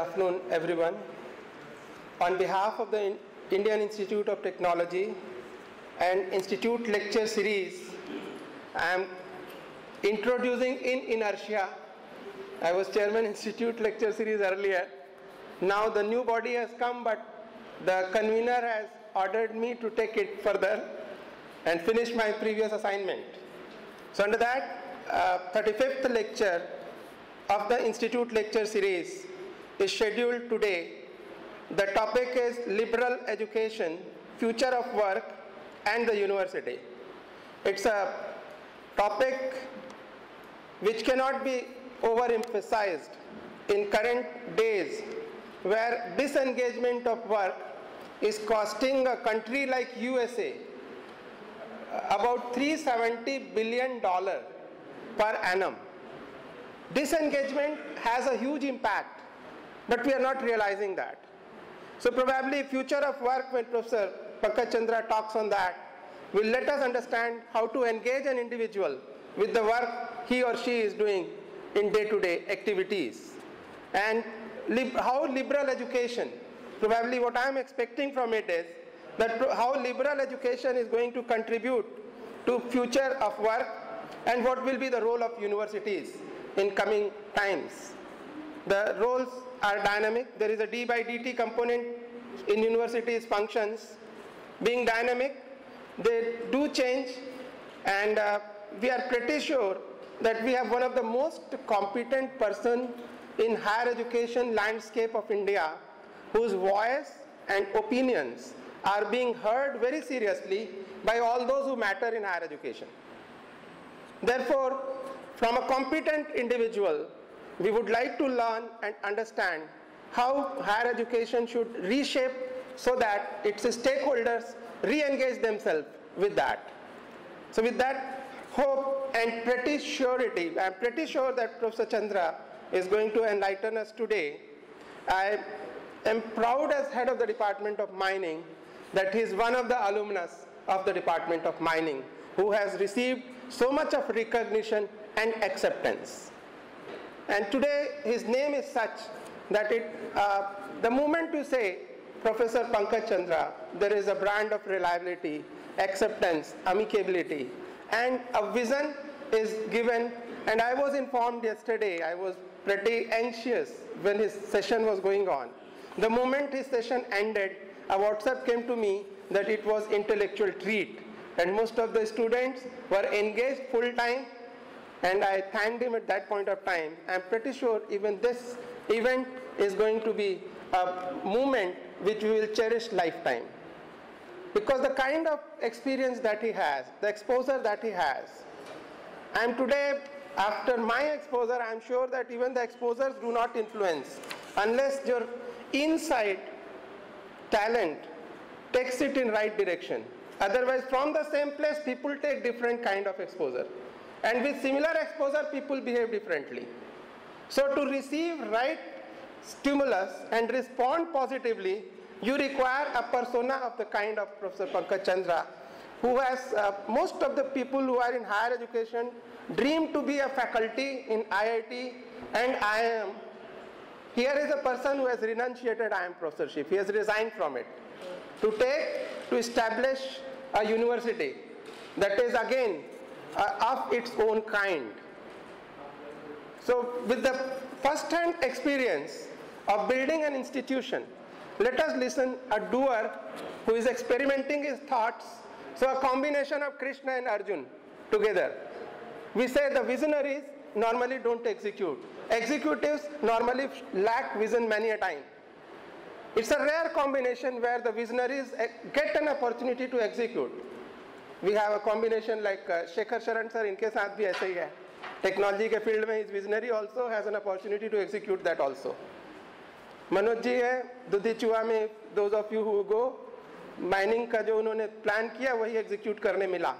good afternoon, everyone. On behalf of the Indian Institute of Technology and Institute Lecture Series, I am introducing in inertia. I was chairman Institute Lecture Series earlier. Now the new body has come, but the convener has ordered me to take it further and finish my previous assignment. So under that, uh, 35th lecture of the Institute Lecture Series is scheduled today. The topic is liberal education, future of work and the university. It's a topic which cannot be overemphasized in current days where disengagement of work is costing a country like USA uh, about 370 billion dollar per annum. Disengagement has a huge impact, but we are not realizing that. So probably future of work when Professor Pankaj Chandra talks on that will let us understand how to engage an individual with the work he or she is doing in day-to-day -day activities. And lib how liberal education, probably what I am expecting from it is that how liberal education is going to contribute to future of work and what will be the role of universities in coming times. The roles are dynamic. There is a D by DT component in universities functions. Being dynamic, they do change and uh, we are pretty sure that we have one of the most competent person in higher education landscape of India whose voice and opinions are being heard very seriously by all those who matter in higher education. Therefore, from a competent individual, we would like to learn and understand how higher education should reshape so that its stakeholders re-engage themselves with that. So with that hope and pretty surety, I'm pretty sure that Professor Chandra is going to enlighten us today. I am proud as head of the Department of Mining that he is one of the alumnus of the Department of Mining who has received so much of recognition and acceptance. And today his name is such that it, uh, the moment you say Professor Pankaj Chandra, there is a brand of reliability, acceptance, amicability, and a vision is given. And I was informed yesterday, I was pretty anxious when his session was going on. The moment his session ended, a WhatsApp came to me that it was intellectual treat and most of the students were engaged full time and I thanked him at that point of time. I'm pretty sure even this event is going to be a moment which we will cherish lifetime. Because the kind of experience that he has, the exposure that he has, I'm today, after my exposure, I'm sure that even the exposures do not influence unless your inside talent takes it in right direction. Otherwise, from the same place, people take different kind of exposure. And with similar exposure, people behave differently. So to receive right stimulus and respond positively, you require a persona of the kind of Professor Pankaj Chandra, who has, uh, most of the people who are in higher education dream to be a faculty in IIT and IIM. Here is a person who has renunciated IIM professorship. He has resigned from it to take, to establish a university that is again uh, of its own kind. So with the first-hand experience of building an institution, let us listen a doer who is experimenting his thoughts. So a combination of Krishna and Arjun together. We say the visionaries normally don't execute. Executives normally lack vision many a time. It's a rare combination where the visionaries eh, get an opportunity to execute. We have a combination like Shekhar Sharan sir इनके साथ भी ऐसे ही है। Technology के field में is visionary also has an opportunity to execute that also Manoj ji है दुधी चुहा में those of you who go mining का जो उन्होंने प्लान किया, वही एग्जीक्यूट करने मिला।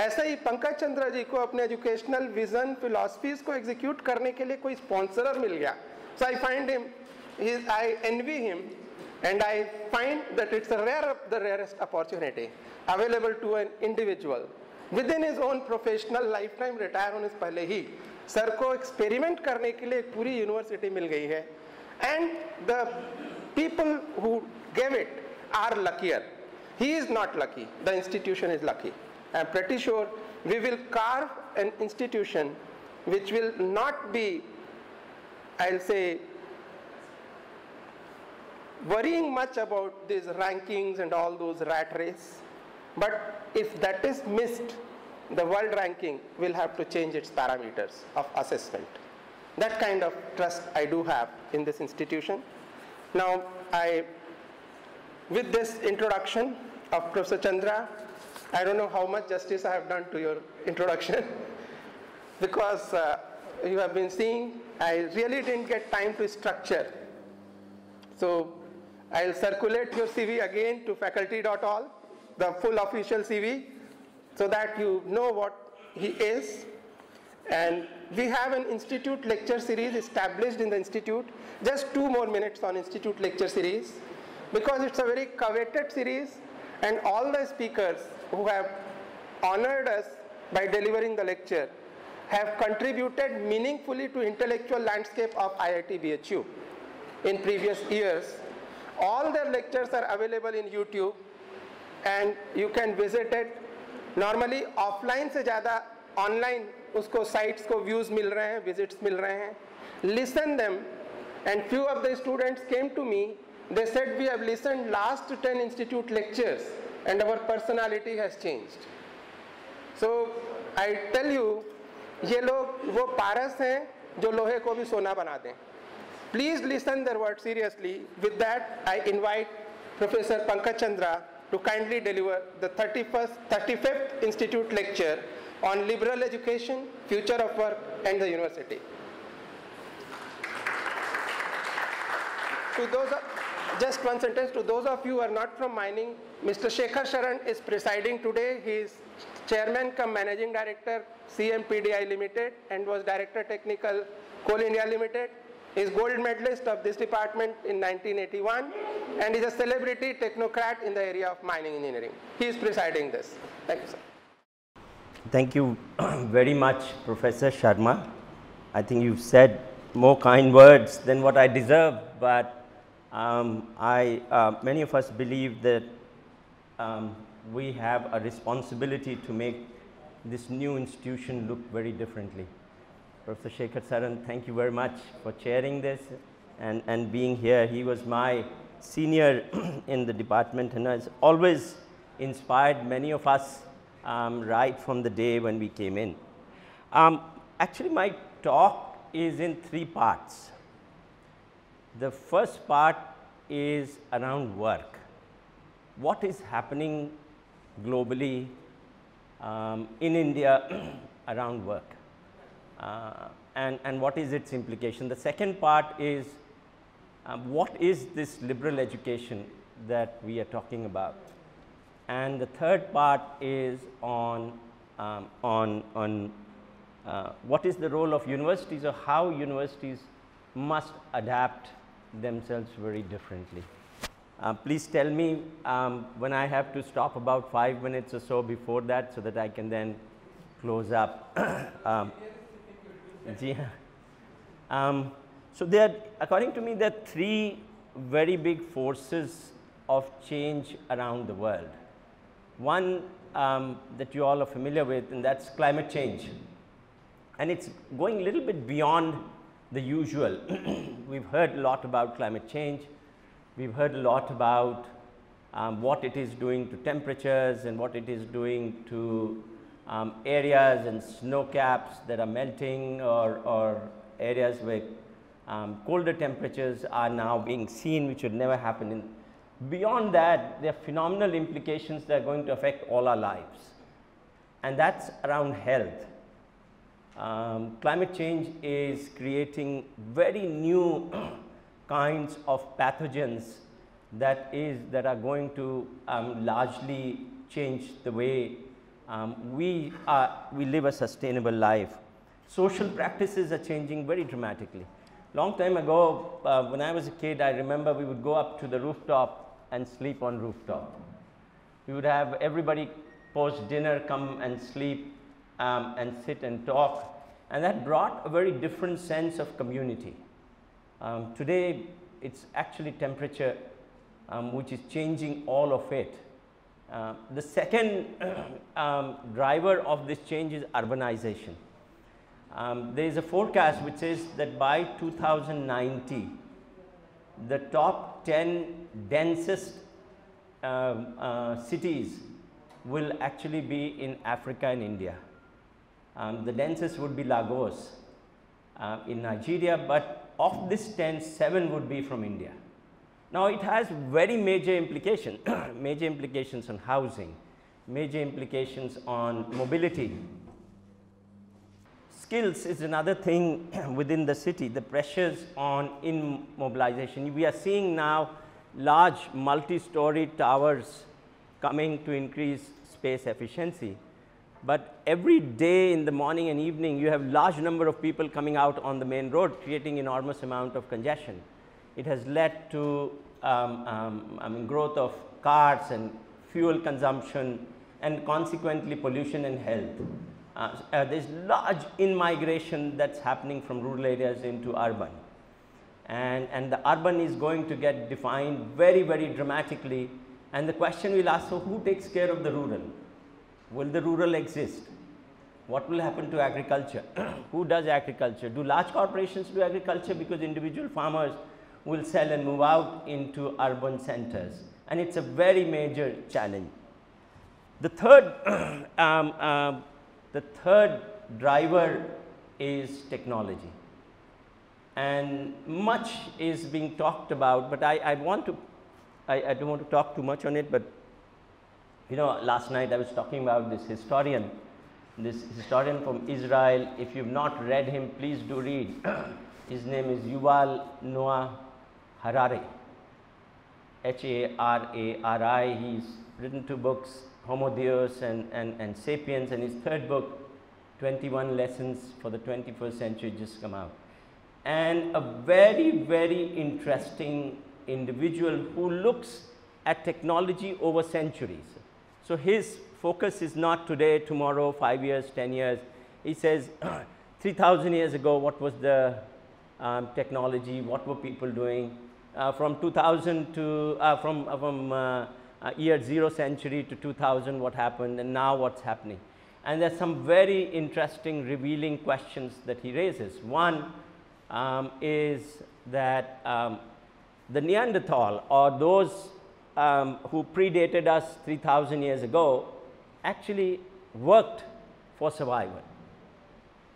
ऐसे ही पंकज चंद्र जी को अपने एजुकेशनल विजन फिलोसफीज को एग्जीक्यूट करने के लिए कोई स्पॉन्सर मिल गया। So I find him he I envy him and I find that it's rare the rarest opportunity available to an individual within his own professional lifetime retire होने से पहले ही सर को एक्सपेरिमेंट करने के लिए एक पूरी यूनिवर्सिटी मिल गई है And the people who gave it are luckier. He is not lucky, the institution is lucky. I'm pretty sure we will carve an institution which will not be, I'll say, worrying much about these rankings and all those rat race. But if that is missed, the world ranking will have to change its parameters of assessment. That kind of trust I do have in this institution. Now, I, with this introduction of Professor Chandra, I don't know how much justice I have done to your introduction because uh, you have been seeing, I really didn't get time to structure. So I'll circulate your CV again to faculty.all, the full official CV, so that you know what he is. And we have an institute lecture series established in the institute. Just two more minutes on institute lecture series because it's a very coveted series and all the speakers who have honored us by delivering the lecture have contributed meaningfully to intellectual landscape of IIT BHU in previous years. All their lectures are available in YouTube and you can visit it normally offline से ज़्यादा online उसको sites को views मिल रहे हैं visits मिल रहे हैं. Listen them and few of the students came to me they said we have listen last ten institute lectures and our personality has changed so I tell you ये लोग, वो पारस हैं जो लोहे को भी सोना बना दें. Please listen their word seriously with that I invite professor Pankaj Chandra to kindly deliver the 31st, 35th Institute lecture on liberal education, future of work, and the university. to those, of, just one sentence, to those of you who are not from mining, Mr. Shekhar Sharan is presiding today. He is chairman come managing director, CMPDI Limited, and was director technical Coal India Limited He is gold medalist of this department in 1981 and is a celebrity technocrat in the area of mining engineering. He is presiding this. Thank you, sir. Thank you very much, Professor Sharma. I think you've said more kind words than what I deserve, but um, I, uh, many of us believe that um, we have a responsibility to make this new institution look very differently. Professor Shekhar Saran, thank you very much for chairing this and, and being here. He was my senior in the department and has always inspired many of us um, right from the day when we came in. Um, actually, my talk is in three parts. The first part is around work. What is happening globally um, in India around work? uh, and, and what is its implication. The second part is um, what is this liberal education that we are talking about. And the third part is on, um, on, on uh, what is the role of universities or how universities must adapt themselves very differently. Uh, please tell me um, when I have to stop about five minutes or so before that so that I can then close up. um, um, so there, according to me, there are three very big forces of change around the world. One um, that you all are familiar with, and that's climate change. And it's going a little bit beyond the usual. We've heard a lot about climate change. We've heard a lot about um, what it is doing to temperatures and what it is doing to um, areas and snow caps that are melting or, or areas where um, colder temperatures are now being seen which would never happen. Beyond that, there are phenomenal implications that are going to affect all our lives and that's around health. Um, climate change is creating very new kinds of pathogens that is that are going to um, largely change the way um, we, are, we live a sustainable life. Social practices are changing very dramatically. Long time ago, uh, when I was a kid, I remember we would go up to the rooftop and sleep on rooftop. We would have everybody post dinner come and sleep um, and sit and talk. And that brought a very different sense of community. Um, today, it's actually temperature um, which is changing all of it. Uh, the second um, driver of this change is urbanization. Um, there is a forecast which says that by 2090, the top 10 densest uh, uh, cities will actually be in Africa and India. Um, the densest would be Lagos uh, in Nigeria, but of this 10, 7 would be from India. Now, it has very major implications, major implications on housing, major implications on mobility. Skills is another thing within the city, the pressures on immobilization. We are seeing now large multi-story towers coming to increase space efficiency. But every day in the morning and evening, you have large number of people coming out on the main road, creating enormous amount of congestion. It has led to um, um, I mean, growth of cars and fuel consumption and consequently pollution and health. Uh, uh, there's large in-migration that's happening from rural areas into urban. And, and the urban is going to get defined very, very dramatically. And the question we will ask, so who takes care of the rural? Will the rural exist? What will happen to agriculture? who does agriculture? Do large corporations do agriculture because individual farmers will sell and move out into urban centers? And it's a very major challenge. The third, um, uh, the third driver is technology. And much is being talked about, but I, I want to, I, I don't want to talk too much on it, but you know, last night I was talking about this historian, this historian from Israel. If you've not read him, please do read. His name is Yuval Noah Harari. H A R A R I. He's written two books, Homo Deus and, and, and Sapiens, and his third book, 21 Lessons for the 21st Century, just come out. And a very, very interesting individual who looks at technology over centuries. So his focus is not today, tomorrow, five years, 10 years. He says 3000 years ago, what was the um, technology, what were people doing? Uh, from 2000 to, uh, from, uh, from uh, year zero century to 2000, what happened and now what's happening. And there's some very interesting revealing questions that he raises. One um, is that um, the Neanderthal or those um, who predated us 3000 years ago actually worked for survival.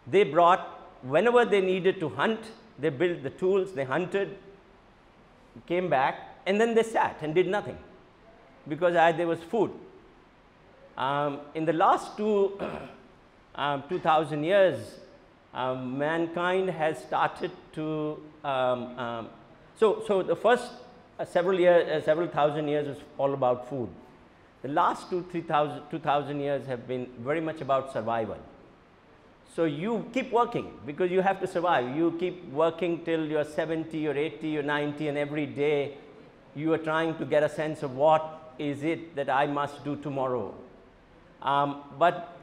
They brought, whenever they needed to hunt, they built the tools, they hunted, came back, and then they sat and did nothing because uh, there was food. Um, in the last two, um, 2000 years, um, mankind has started to, um, um, so, so the first uh, several years, uh, several thousand years was all about food. The last two, 3,000, 2,000 years have been very much about survival. So you keep working because you have to survive. You keep working till you're 70 or 80 or 90 and every day you are trying to get a sense of what is it that I must do tomorrow. Um, but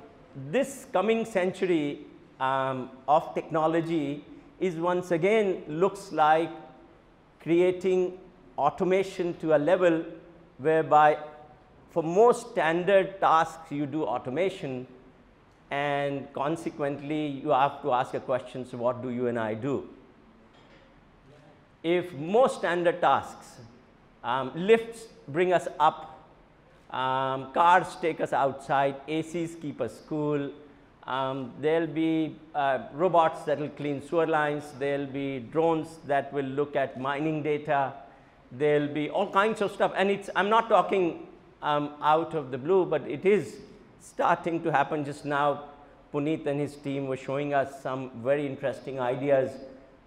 this coming century um, of technology is once again looks like creating automation to a level whereby for most standard tasks you do automation and consequently you have to ask a question so what do you and I do? If most standard tasks, um, lifts bring us up, um, cars take us outside, ACs keep us cool, um, there'll be uh, robots that will clean sewer lines, there'll be drones that will look at mining data, there'll be all kinds of stuff. And it's, I'm not talking um, out of the blue, but it is starting to happen. Just now. Puneet and his team were showing us some very interesting ideas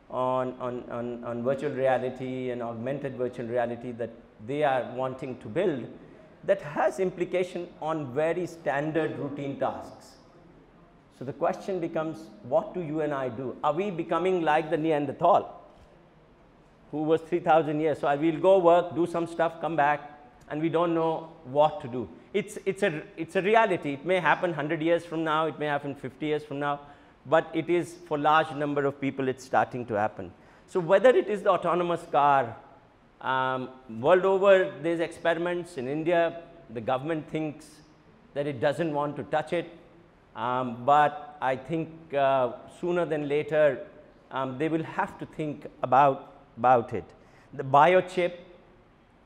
on, on, on, on virtual reality and augmented virtual reality that they are wanting to build that has implication on very standard routine tasks. So the question becomes, what do you and I do? Are we becoming like the Neanderthal who was 3000 years? So I will go work, do some stuff, come back, and we don't know what to do. It's, it's, a, it's a reality. It may happen 100 years from now, it may happen 50 years from now, but it is for large number of people it's starting to happen. So whether it is the autonomous car, um, world over there's experiments in India, the government thinks that it doesn't want to touch it, um, but I think uh, sooner than later um, they will have to think about, about it. The biochip,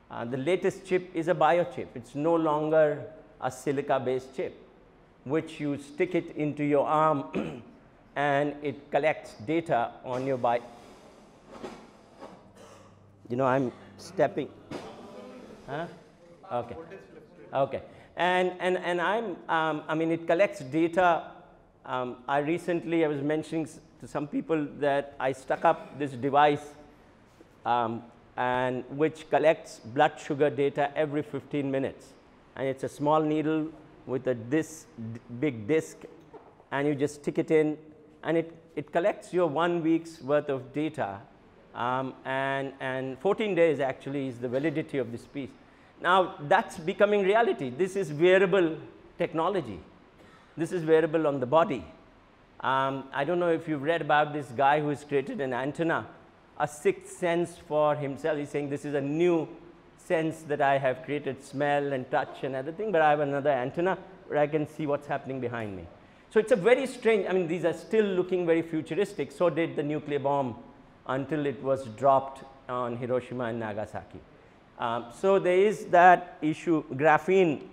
uh, the latest chip is a biochip. It's no longer a silica based chip, which you stick it into your arm and it collects data on your body. You know, I'm stepping. Huh? Okay. Okay. And, and, and I'm, um, I mean, it collects data. Um, I recently, I was mentioning to some people that I stuck up this device um, and which collects blood sugar data every 15 minutes. And it's a small needle with a disc, big disc, and you just stick it in, and it, it collects your one week's worth of data. Um, and, and 14 days actually is the validity of this piece. Now, that's becoming reality. This is wearable technology. This is wearable on the body. Um, I don't know if you've read about this guy who has created an antenna, a sixth sense for himself. He's saying this is a new sense that I have created smell and touch and everything, but I have another antenna where I can see what's happening behind me. So it's a very strange, I mean, these are still looking very futuristic. So did the nuclear bomb until it was dropped on Hiroshima and Nagasaki. Um, so there is that issue, graphene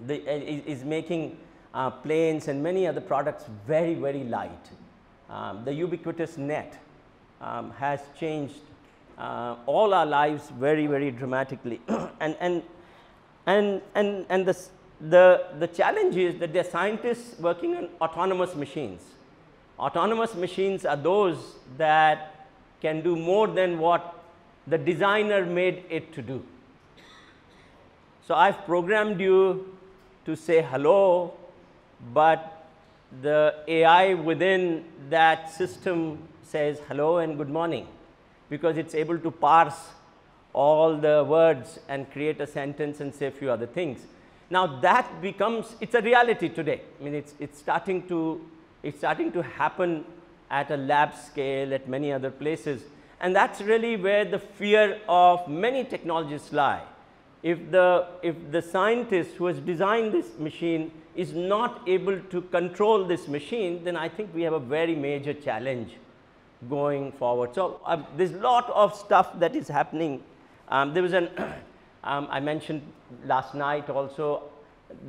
the, uh, is, making uh, planes and many other products very, very light. Um, the ubiquitous net um, has changed uh, all our lives very, very dramatically. and, and, and, and, and the, the, the challenge is that there are scientists working on autonomous machines. Autonomous machines are those that can do more than what the designer made it to do. So I've programmed you to say hello, but the AI within that system says hello and good morning because it's able to parse all the words and create a sentence and say a few other things. Now that becomes, it's a reality today. I mean, it's, it's starting to, it's starting to happen at a lab scale at many other places. And that's really where the fear of many technologists lie. If the, if the scientist who has designed this machine is not able to control this machine, then I think we have a very major challenge going forward. So um, there's a lot of stuff that is happening. Um, there was an, um, I mentioned last night also,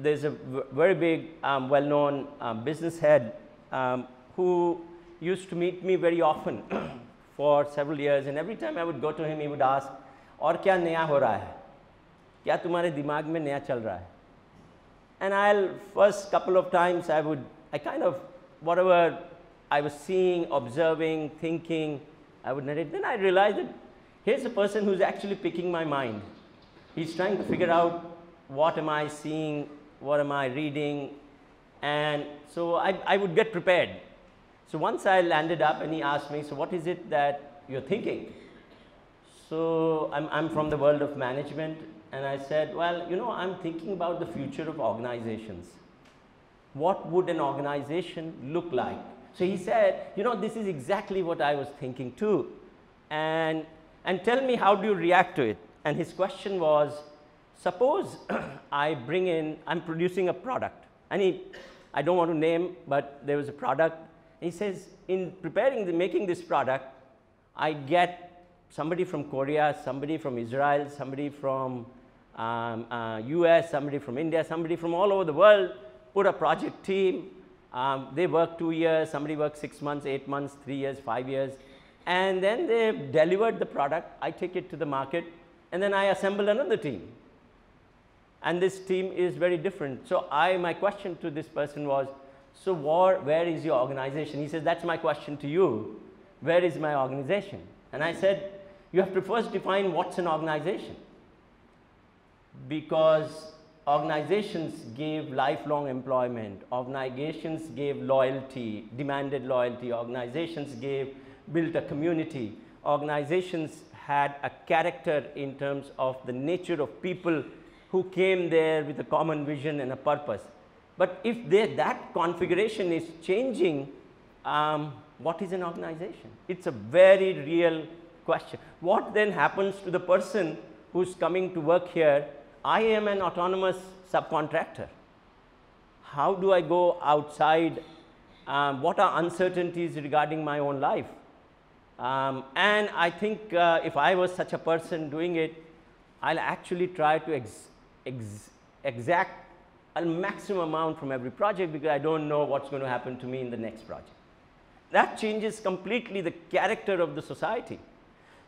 there's a very big, um, well-known um, business head um, who used to meet me very often for several years and every time I would go to him he would ask और क्या नया हो रहा है क्या तुम्हारे दिमाग में नया चल रहा है and I'll first couple of times I would I kind of whatever I was seeing observing thinking I would narrate then I realized that here's a person who's actually picking my mind he's trying to figure out what am I seeing what am I reading and so I, I would get prepared so once I landed up and he asked me, so what is it that you're thinking? So I'm, I'm from the world of management and I said, well, you know, I'm thinking about the future of organizations. What would an organization look like? So he said, you know, this is exactly what I was thinking too. And, and tell me, how do you react to it? And his question was, suppose I bring in, I'm producing a product. And he, I don't want to name, but there was a product he says, in preparing, the, making this product, I get somebody from Korea, somebody from Israel, somebody from um, uh, US, somebody from India, somebody from all over the world, put a project team. Um, they work two years, somebody works six months, eight months, three years, five years. And then they delivered the product. I take it to the market, and then I assemble another team. And this team is very different. So I, my question to this person was, so where is your organization? He says, that's my question to you. Where is my organization? And I said, you have to first define what's an organization. Because organizations gave lifelong employment, organizations gave loyalty, demanded loyalty, organizations gave, built a community, organizations had a character in terms of the nature of people who came there with a common vision and a purpose. But if that configuration is changing, um, what is an organization? It's a very real question. What then happens to the person who's coming to work here? I am an autonomous subcontractor. How do I go outside? Um, what are uncertainties regarding my own life? Um, and I think uh, if I was such a person doing it, I'll actually try to ex ex exact a maximum amount from every project because I don't know what's going to happen to me in the next project. That changes completely the character of the society.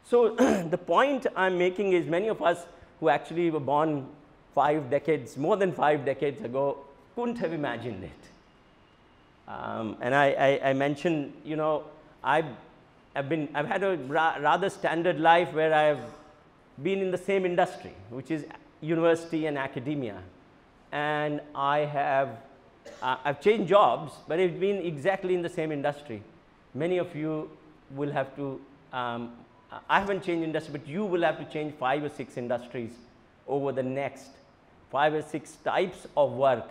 So, the point I'm making is many of us who actually were born five decades, more than five decades ago, couldn't have imagined it. Um, and I, I, I, mentioned, you know, I've, I've, been, I've had a ra rather standard life where I've been in the same industry, which is university and academia and I have uh, I've changed jobs, but it's been exactly in the same industry. Many of you will have to, um, I haven't changed industry, but you will have to change five or six industries over the next five or six types of work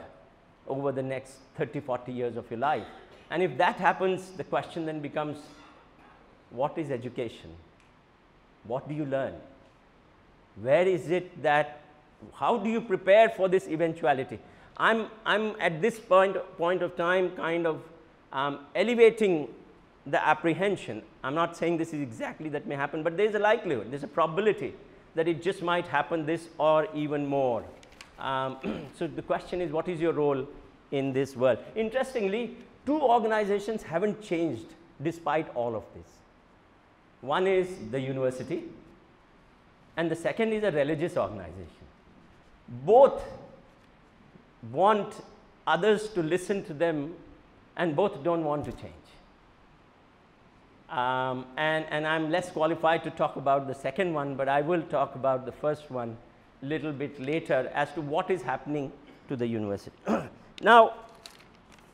over the next 30, 40 years of your life. And if that happens, the question then becomes, what is education? What do you learn? Where is it that how do you prepare for this eventuality? I'm, I'm at this point, point of time kind of um, elevating the apprehension. I'm not saying this is exactly that may happen, but there's a likelihood, there's a probability that it just might happen this or even more. Um, so the question is, what is your role in this world? Interestingly, two organizations haven't changed despite all of this. One is the university, and the second is a religious organization both want others to listen to them and both don't want to change. Um, and, and I'm less qualified to talk about the second one, but I will talk about the first one a little bit later as to what is happening to the university. now,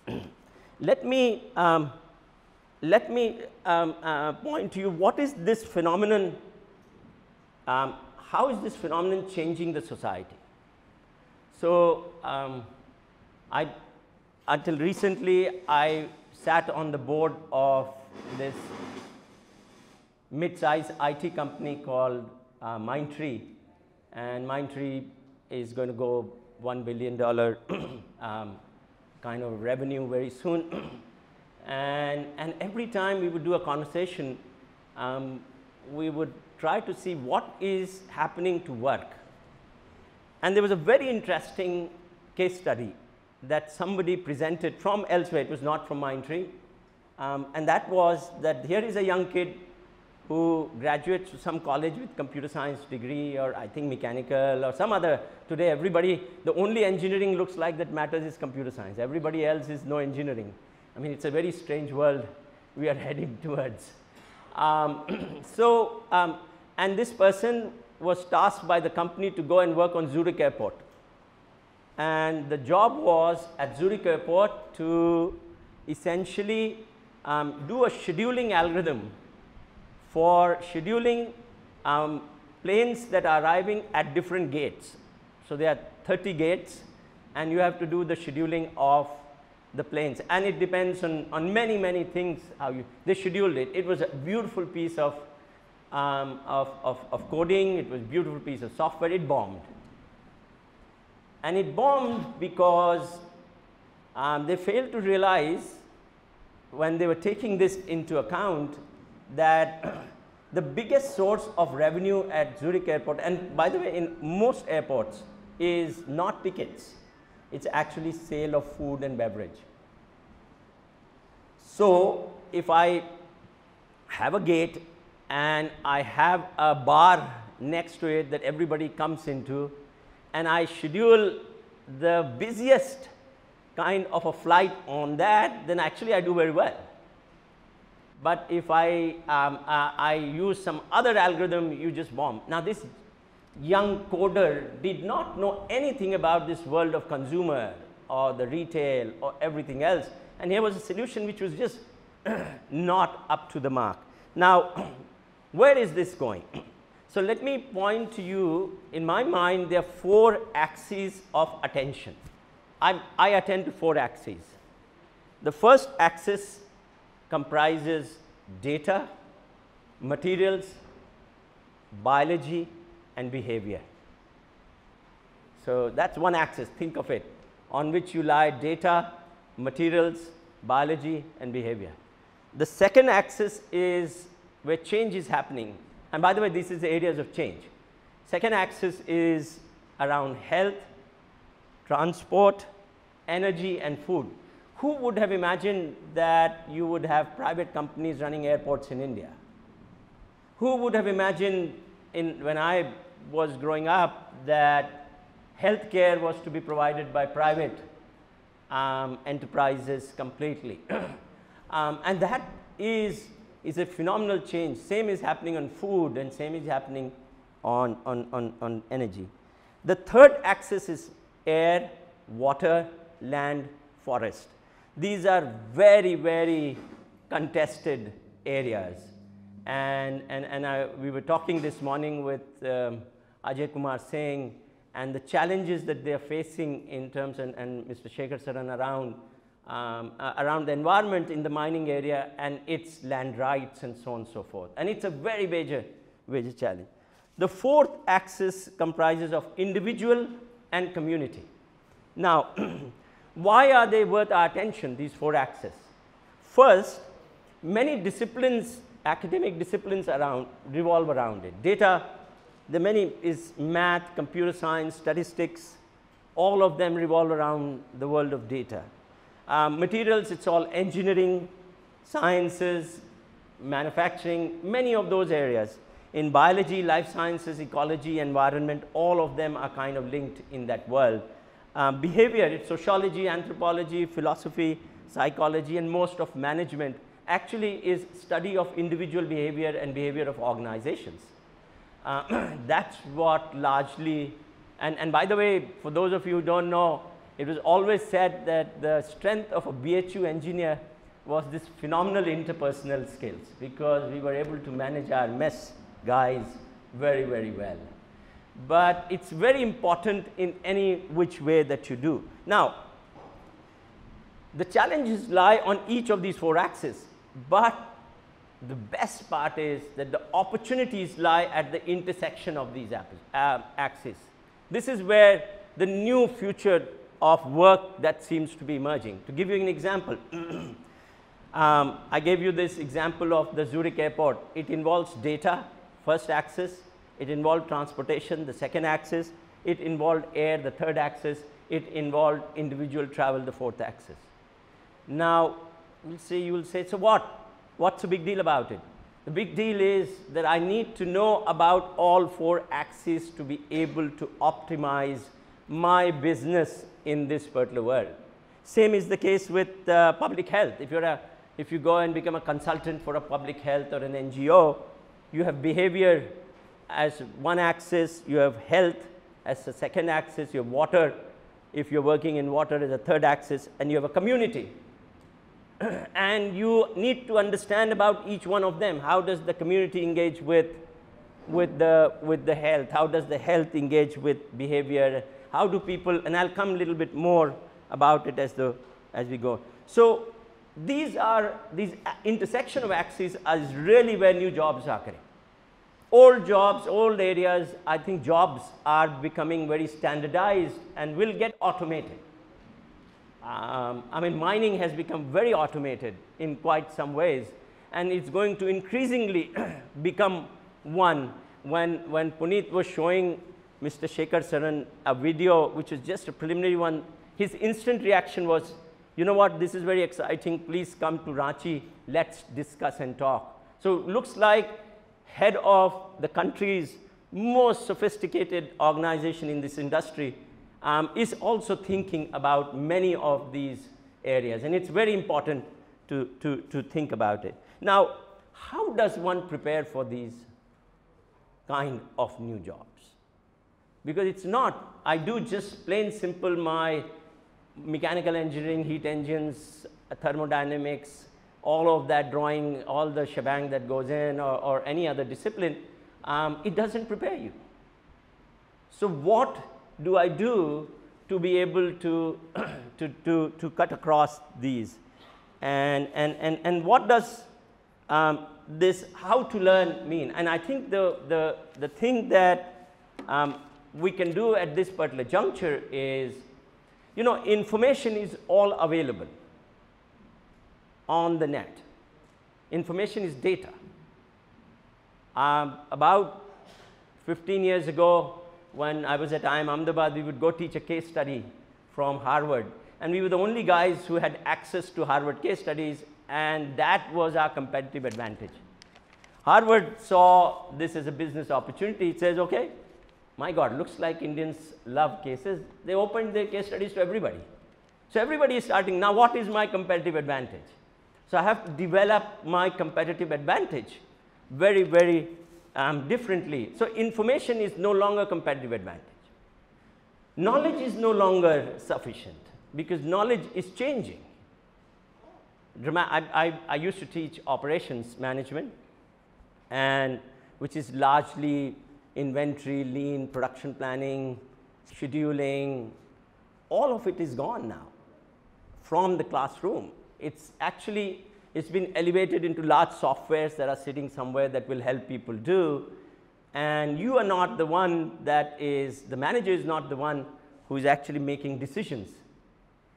let me, um, let me um, uh, point to you what is this phenomenon, um, how is this phenomenon changing the society? So, um, I, until recently, I sat on the board of this mid-sized IT company called uh, Mindtree, and Mindtree is going to go $1 billion um, kind of revenue very soon. and, and every time we would do a conversation, um, we would try to see what is happening to work. And there was a very interesting case study that somebody presented from elsewhere, it was not from Mindtree. Um, and that was that here is a young kid who graduates from some college with computer science degree or I think mechanical or some other. Today everybody, the only engineering looks like that matters is computer science. Everybody else is no engineering. I mean, it's a very strange world we are heading towards. Um, so, um, and this person was tasked by the company to go and work on Zurich airport. And the job was at Zurich airport to essentially um, do a scheduling algorithm for scheduling um, planes that are arriving at different gates. So, there are 30 gates and you have to do the scheduling of the planes and it depends on, on many, many things how you, they scheduled it. It was a beautiful piece of um, of, of, of coding, it was beautiful piece of software, it bombed. And it bombed because um, they failed to realize when they were taking this into account that the biggest source of revenue at Zurich airport and by the way in most airports is not tickets, it's actually sale of food and beverage. So, if I have a gate and I have a bar next to it that everybody comes into and I schedule the busiest kind of a flight on that, then actually I do very well. But if I, um, uh, I use some other algorithm, you just bomb. Now, this young coder did not know anything about this world of consumer or the retail or everything else. And here was a solution which was just not up to the mark. Now, Where is this going? So, let me point to you in my mind there are four axes of attention. I, I attend to four axes. The first axis comprises data, materials, biology, and behavior. So that's one axis, think of it, on which you lie data, materials, biology, and behavior. The second axis is where change is happening. And by the way, this is the areas of change. Second axis is around health, transport, energy, and food. Who would have imagined that you would have private companies running airports in India? Who would have imagined in, when I was growing up that healthcare was to be provided by private um, enterprises completely? um, and that is, is a phenomenal change. Same is happening on food and same is happening on, on, on, on energy. The third axis is air, water, land, forest. These are very, very contested areas. And, and, and I, we were talking this morning with um, Ajay Kumar Singh and the challenges that they are facing in terms, and, and Mr. Shekhar Saran around, um, uh, around the environment in the mining area and its land rights and so on and so forth. And it's a very major, major challenge. The fourth axis comprises of individual and community. Now, why are they worth our attention, these four axes? First, many disciplines, academic disciplines around, revolve around it. Data, the many is math, computer science, statistics, all of them revolve around the world of data. Um, materials, it's all engineering, sciences, manufacturing, many of those areas. In biology, life sciences, ecology, environment, all of them are kind of linked in that world. Um, behavior, it's sociology, anthropology, philosophy, psychology, and most of management actually is study of individual behavior and behavior of organizations. Uh, that's what largely, and, and by the way, for those of you who don't know, it was always said that the strength of a BHU engineer was this phenomenal interpersonal skills because we were able to manage our mess guys very, very well. But it's very important in any which way that you do. Now, the challenges lie on each of these four axes, but the best part is that the opportunities lie at the intersection of these uh, axes. This is where the new future of work that seems to be emerging. To give you an example, um, I gave you this example of the Zurich airport. It involves data, first axis, it involved transportation, the second axis, it involved air, the third axis, it involved individual travel, the fourth axis. Now, we'll say, you will say, so what? What's the big deal about it? The big deal is that I need to know about all four axes to be able to optimize my business in this particular world. Same is the case with uh, public health. If, you're a, if you go and become a consultant for a public health or an NGO, you have behavior as one axis, you have health as the second axis, you have water, if you're working in water as a third axis, and you have a community. and you need to understand about each one of them. How does the community engage with, with, the, with the health? How does the health engage with behavior? How do people, and I'll come a little bit more about it as, the, as we go. So these are, these intersection of axes is really where new jobs are coming old jobs, old areas, I think jobs are becoming very standardized and will get automated. Um, I mean, mining has become very automated in quite some ways, and it's going to increasingly become one. When, when Puneet was showing Mr. Shekhar Saran a video, which is just a preliminary one, his instant reaction was, you know what, this is very exciting, please come to Ranchi, let's discuss and talk. So it looks like head of the country's most sophisticated organization in this industry um, is also thinking about many of these areas. And it's very important to, to, to think about it. Now, how does one prepare for these kind of new jobs? Because it's not, I do just plain simple my mechanical engineering, heat engines, thermodynamics, all of that drawing, all the shebang that goes in or, or any other discipline, um, it doesn't prepare you. So what do I do to be able to, to, to, to cut across these? And, and, and, and what does um, this how to learn mean? And I think the, the, the thing that um, we can do at this particular juncture is, you know, information is all available on the net. Information is data. Um, about 15 years ago, when I was at IIM Ahmedabad, we would go teach a case study from Harvard. And we were the only guys who had access to Harvard case studies, and that was our competitive advantage. Harvard saw this as a business opportunity. It says, okay, my God, looks like Indians love cases. They opened their case studies to everybody. So everybody is starting, now what is my competitive advantage? So I have to develop my competitive advantage very, very um, differently. So information is no longer competitive advantage. Knowledge is no longer sufficient because knowledge is changing. I, I, I used to teach operations management and which is largely inventory, lean, production planning, scheduling, all of it is gone now from the classroom. It's actually, it's been elevated into large softwares that are sitting somewhere that will help people do. And you are not the one that is, the manager is not the one who is actually making decisions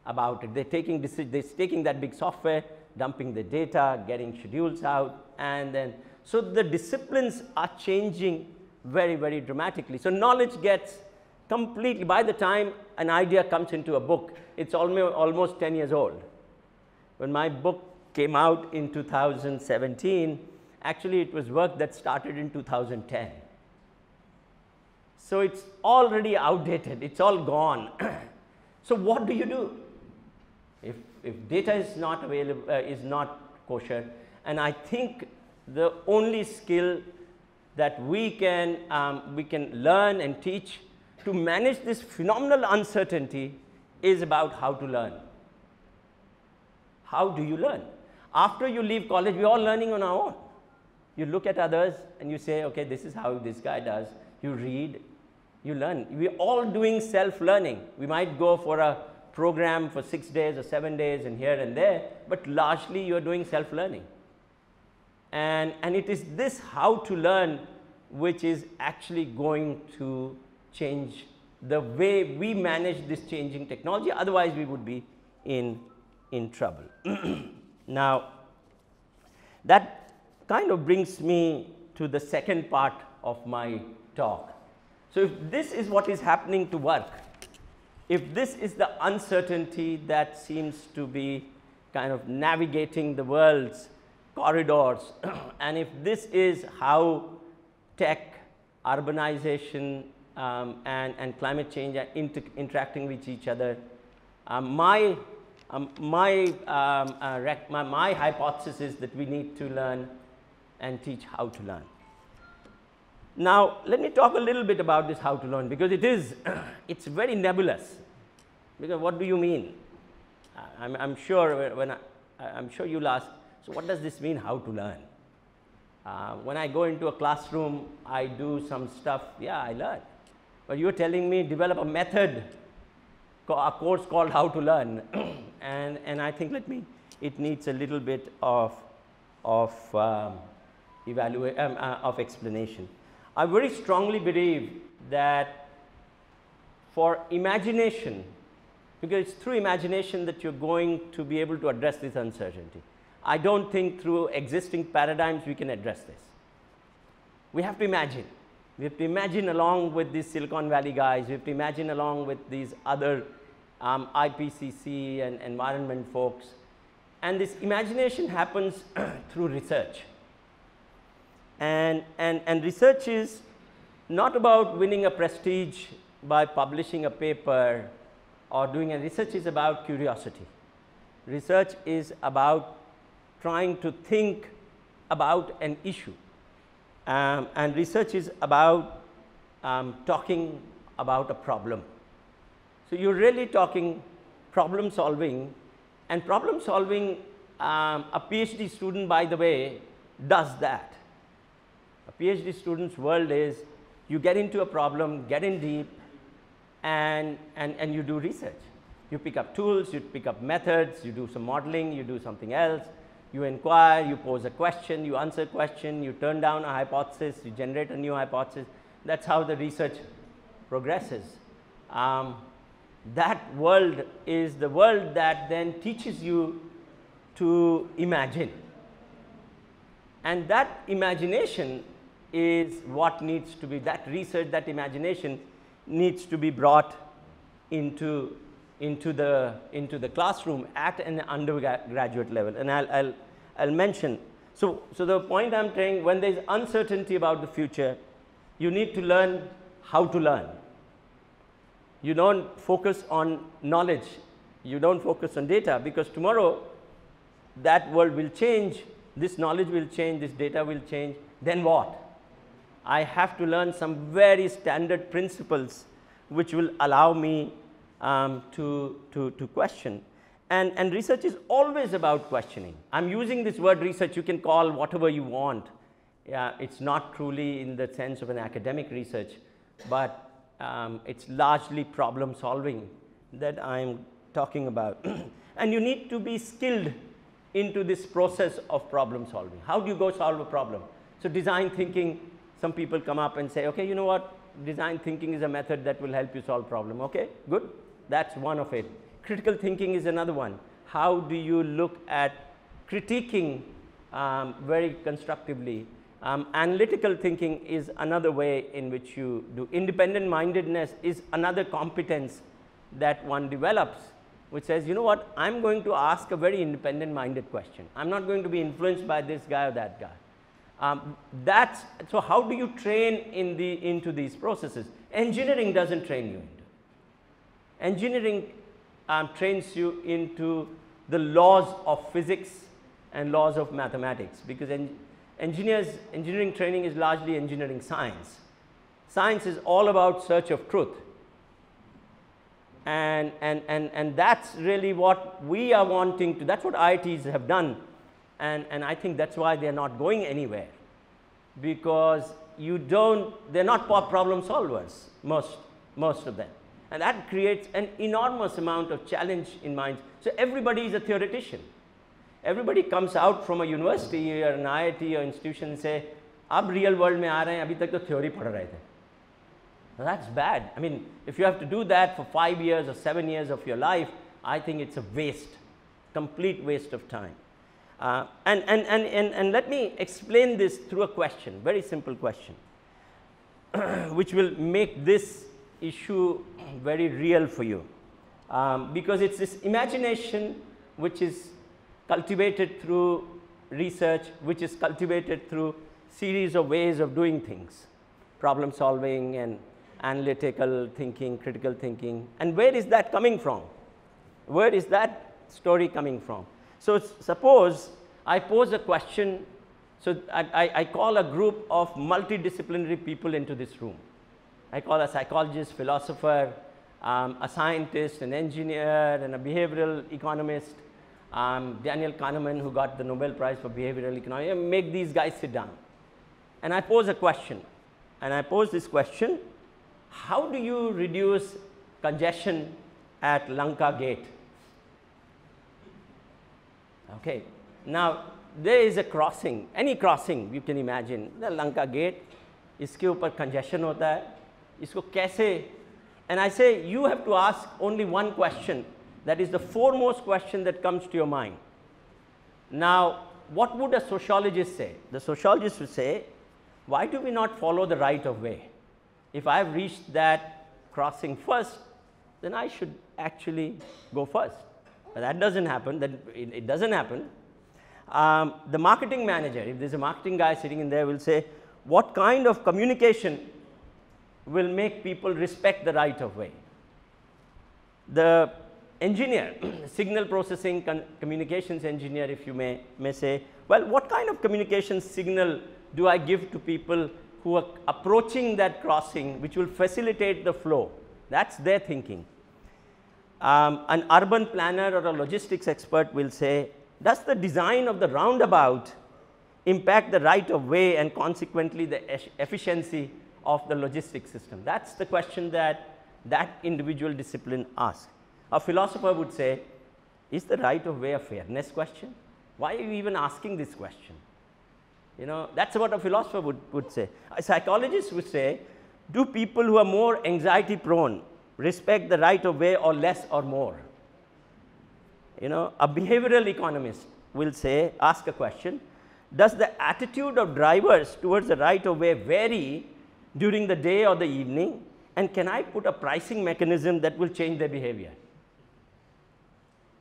about it. They're taking, they're taking that big software, dumping the data, getting schedules out, and then, so the disciplines are changing very, very dramatically. So knowledge gets completely, by the time an idea comes into a book, it's almost, almost 10 years old. When my book came out in 2017, actually it was work that started in 2010. So it's already outdated, it's all gone. so what do you do? If, if data is not available, uh, is not kosher, and I think the only skill that we can, um, we can learn and teach to manage this phenomenal uncertainty is about how to learn. How do you learn? After you leave college, we're all learning on our own. You look at others and you say, okay, this is how this guy does. You read, you learn. We're all doing self-learning. We might go for a program for six days or seven days and here and there, but largely you're doing self-learning. And, and it is this how to learn which is actually going to change the way we manage this changing technology. Otherwise, we would be in, in trouble. now, that kind of brings me to the second part of my talk. So, if this is what is happening to work, if this is the uncertainty that seems to be kind of navigating the world's corridors, and if this is how tech, urbanization, um, and, and climate change are inter interacting with each other, um, my, um, my, um, uh, my, my hypothesis is that we need to learn and teach how to learn. Now, let me talk a little bit about this how to learn because it is, it's very nebulous. Because what do you mean? I'm, I'm sure when I, I'm sure you'll ask, so what does this mean, how to learn? Uh, when I go into a classroom, I do some stuff, yeah, I learn. But you're telling me develop a method, a course called how to learn. and, and I think, let me, it needs a little bit of, of um, evaluate, um, uh, of explanation. I very strongly believe that for imagination, because it's through imagination that you're going to be able to address this uncertainty. I don't think through existing paradigms we can address this. We have to imagine. We have to imagine along with these Silicon Valley guys, we have to imagine along with these other um, IPCC and environment folks. And this imagination happens through research. And, and, and research is not about winning a prestige by publishing a paper or doing a research is about curiosity. Research is about trying to think about an issue. Um, and research is about um, talking about a problem. So you're really talking problem solving and problem solving, um, a PhD student, by the way, does that. A PhD student's world is you get into a problem, get in deep, and, and, and you do research. You pick up tools, you pick up methods, you do some modeling, you do something else, you inquire, you pose a question, you answer a question, you turn down a hypothesis, you generate a new hypothesis. That's how the research progresses. Um, that world is the world that then teaches you to imagine. And that imagination is what needs to be, that research, that imagination needs to be brought into, into, the, into the classroom at an undergraduate level. And I'll, I'll, I'll mention, so, so the point I'm saying, when there's uncertainty about the future, you need to learn how to learn. You don't focus on knowledge, you don't focus on data because tomorrow that world will change, this knowledge will change, this data will change, then what? I have to learn some very standard principles which will allow me um, to, to, to question. And, and research is always about questioning. I'm using this word research, you can call whatever you want. Yeah, it's not truly in the sense of an academic research, but um, it's largely problem solving that I'm talking about. and you need to be skilled into this process of problem solving. How do you go solve a problem? So design thinking, some people come up and say, okay, you know what, design thinking is a method that will help you solve problem. Okay, good, that's one of it. Critical thinking is another one. How do you look at critiquing um, very constructively? Um, analytical thinking is another way in which you do. Independent mindedness is another competence that one develops which says, you know what, I'm going to ask a very independent minded question. I'm not going to be influenced by this guy or that guy. Um, that's, so how do you train in the, into these processes? Engineering doesn't train you. Engineering um, trains you into the laws of physics and laws of mathematics because en engineers, engineering training is largely engineering science. Science is all about search of truth and, and, and, and that's really what we are wanting to, that's what IITs have done. And, and I think that's why they're not going anywhere because you don't, they're not problem solvers, most, most of them And that creates an enormous amount of challenge in minds. So everybody is a theoretician. Everybody comes out from a university or an IIT or institution and say, अब real world में आ रहे हैं अभी तक तो theory पढ़ रहे थे now, that's bad. I mean, if you have to do that for five years or seven years of your life, I think it's a waste, complete waste of time. Uh, and, and, and, and, and let me explain this through a question, very simple question, which will make this issue very real for you. Um, because it's this imagination which is cultivated through research, which is cultivated through series of ways of doing things, problem solving and analytical thinking, critical thinking, and where is that coming from? Where is that story coming from? So suppose I pose a question, so I, I, call a group of multidisciplinary people into this room. I call a psychologist, philosopher, um, a scientist, an engineer, and a behavioral economist, um, Daniel Kahneman, who got the Nobel Prize for behavioral economics, make these guys sit down. And I pose a question. And I pose this question how do you reduce congestion at Lanka Gate? Okay. Now, there is a crossing, any crossing you can imagine, the Lanka Gate, इसके ऊपर congestion होता है, इसको कैसे, and I say you have to ask only one question, that is the foremost question that comes to your mind. Now, what would a sociologist say? The sociologist would say, why do we not follow the right of way? if I've reached that crossing first, then I should actually go first. But that doesn't happen, that it, it doesn't happen. Um, the marketing manager, if there's a marketing guy sitting in there, will say, what kind of communication will make people respect the right of way? The engineer, signal processing communications engineer, if you may, may say, well, what kind of communication signal do I give to people who are approaching that crossing which will facilitate the flow. That's their thinking. Um, an urban planner or a logistics expert will say, does the design of the roundabout impact the right of way and consequently the efficiency of the logistic system? That's the question that that individual discipline asks. A philosopher would say, is the right of way a fairness question? Why are you even asking this question? You know, that's what a philosopher would, would say. A psychologist would say, do people who are more anxiety prone respect the right of way or less or more? You know, a behavioral economist will say, ask a question, does the attitude of drivers towards the right of way vary during the day or the evening? And can I put a pricing mechanism that will change their behavior?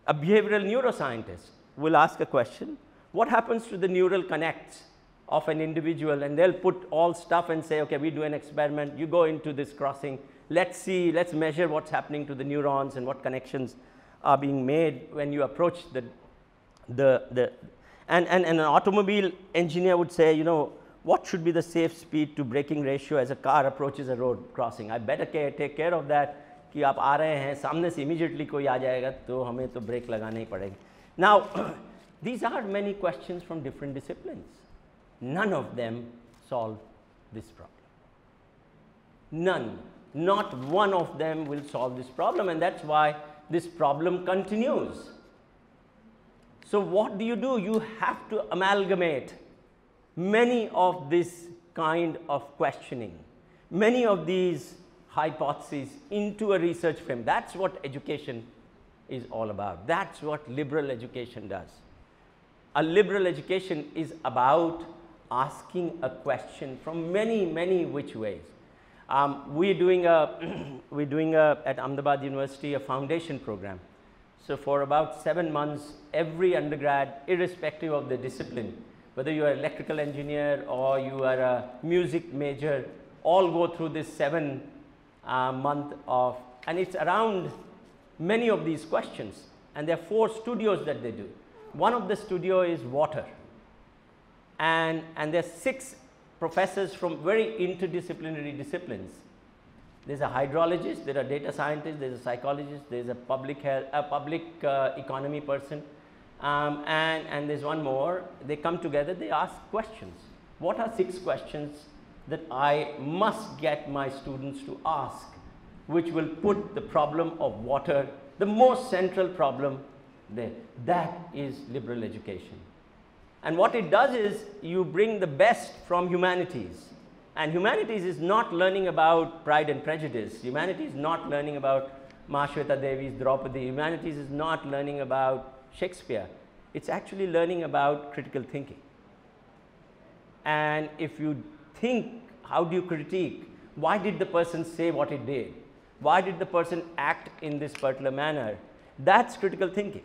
A behavioral neuroscientist will ask a question, what happens to the neural connects of an individual? And they'll put all stuff and say, okay, we do an experiment, you go into this crossing, let's see, let's measure what's happening to the neurons and what connections are being made when you approach the, the, the and, and, and an automobile engineer would say, you know, what should be the safe speed to braking ratio as a car approaches a road crossing? I better care, take care of that कि आप आ रहे हैं सामने से immediately कोई आ जाएगा तो हमें तो ब्रेक लगाना ही पड़ेगा now these are many questions from different disciplines none of them solve this problem none not one of them will solve this problem and that's why this problem continues so what do you do you have to amalgamate many of this kind of questioning, many of these hypotheses into a research frame. That's what education is all about. That's what liberal education does. A liberal education is about asking a question from many, many which ways. Um, we're doing, a, we're doing a, at Ahmedabad University a foundation program. So for about seven months, every undergrad, irrespective of the discipline, whether you are electrical engineer or you are a music major, all go through this seven uh, month of, and it's around many of these questions. And there are four studios that they do. One of the studio is water. And, and there are six professors from very interdisciplinary disciplines. There's a hydrologist, there are data scientists, there's a psychologist, there's a public health, a public uh, economy person, um, and, and there's one more. They come together, they ask questions. What are six questions that I must get my students to ask, which will put the problem of water, the most central problem there. That is liberal education. And what it does is you bring the best from humanities. And humanities is not learning about pride and prejudice. Humanities is not learning about Mahashweta Devi's Draupadi. Humanities is not learning about Shakespeare. It's actually learning about critical thinking. And if you think, how do you critique? Why did the person say what he did? Why did the person act in this particular manner? That's critical thinking.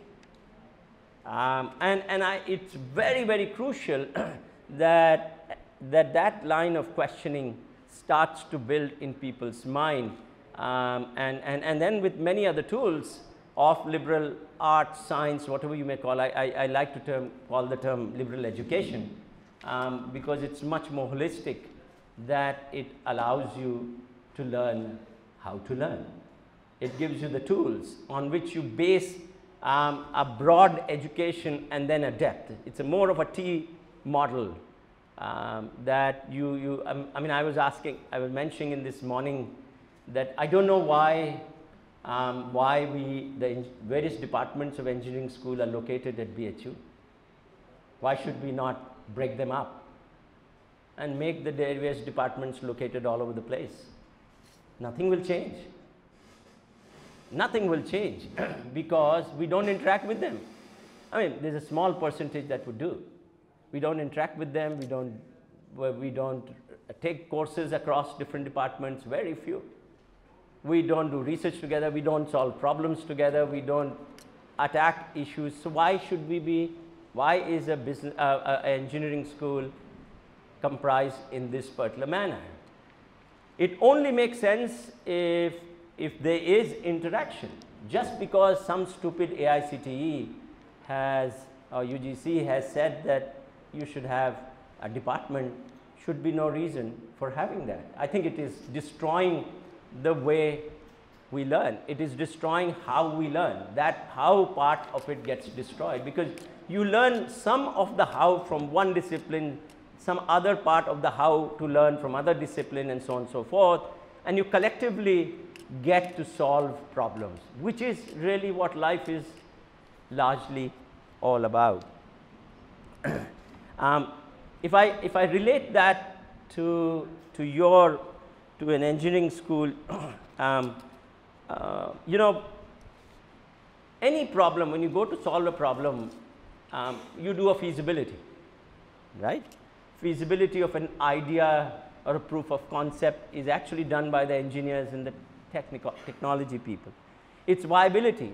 Um, and and I, it's very, very crucial that, that that line of questioning starts to build in people's mind. Um, and, and, and then with many other tools, of liberal arts, science, whatever you may call. I, I, I like to term, call the term liberal education um, because it's much more holistic that it allows you to learn how to learn. It gives you the tools on which you base um, a broad education and then a depth. It's a more of a T model um, that you, you um, I mean, I was asking, I was mentioning in this morning that I don't know why um, why we, the various departments of engineering school are located at BHU. Why should we not break them up and make the various departments located all over the place? Nothing will change. Nothing will change because we don't interact with them. I mean, there's a small percentage that would do. We don't interact with them, we don't, we don't take courses across different departments, very few we don't do research together, we don't solve problems together, we don't attack issues. So why should we be, why is a business, uh, uh, engineering school comprised in this particular manner? It only makes sense if, if there is interaction. Just because some stupid AICTE has, or UGC has said that you should have a department should be no reason for having that. I think it is destroying the way we learn. It is destroying how we learn. That how part of it gets destroyed because you learn some of the how from one discipline, some other part of the how to learn from other discipline and so on and so forth. and you collectively get to solve problems, which is really what life is largely all about. um, if, I, if I relate that to, to your, to an engineering school, um, uh, you know, any problem, when you go to solve a problem, um, you do a feasibility, right? Feasibility of an idea or a proof of concept is actually done by the engineers and the technical technology people. Its viability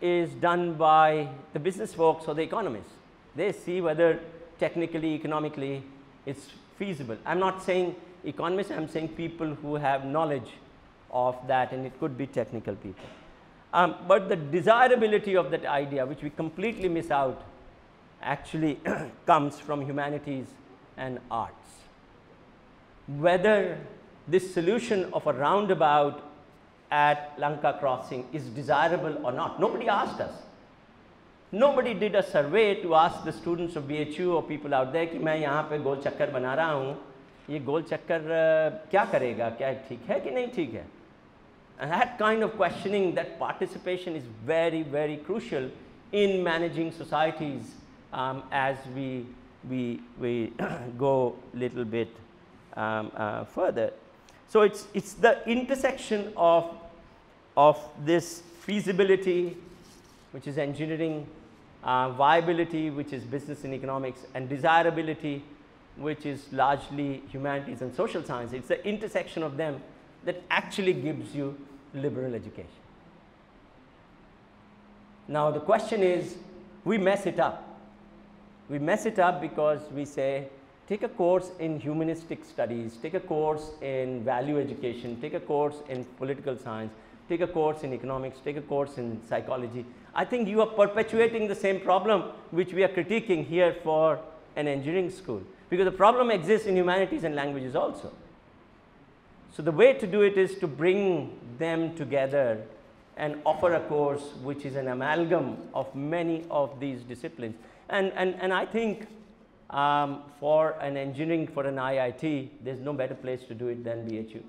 is done by the business folks or the economists. They see whether technically, economically, it's feasible. I'm not saying economists, I'm saying people who have knowledge of that and it could be technical people. Um, but the desirability of that idea, which we completely miss out, actually comes from humanities and arts. Whether this solution of a roundabout at Lanka crossing is desirable or not, nobody asked us. Nobody did a survey to ask the students of BHU or people out there कि मैं यहाँ पे गोल चक्कर बना रहा हूँ ये गोल चक्कर क्या करेगा क्या ठीक है कि नहीं ठीक है and that kind of questioning, that participation is very, very crucial in managing societies um, as we, we, we go a little bit um, uh, further. So, it is it's the intersection of, of this feasibility, which is engineering, uh, viability, which is business and economics, and desirability, which is largely humanities and social science. It is the intersection of them that actually gives you liberal education. Now, the question is we mess it up. We mess it up because we say take a course in humanistic studies, take a course in value education, take a course in political science, take a course in economics, take a course in psychology. I think you are perpetuating the same problem which we are critiquing here for an engineering school because the problem exists in humanities and languages also. So, the way to do it is to bring them together and offer a course which is an amalgam of many of these disciplines. And, and, and I think um, for an engineering, for an IIT, there's no better place to do it than BHU.